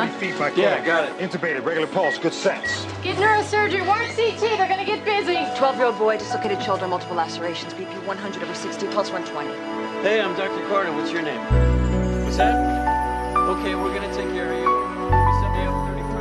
Three feet by Yeah, I got it. Intubated, regular pulse, good sense. Get neurosurgery, warm CT, they're gonna get busy. 12-year-old boy, dislocated shoulder, multiple lacerations, BP 100 over 60, pulse 120. Hey, I'm Dr. Carter, what's your name? What's that? Okay, we're gonna take care of you. We sent me up 30 frames.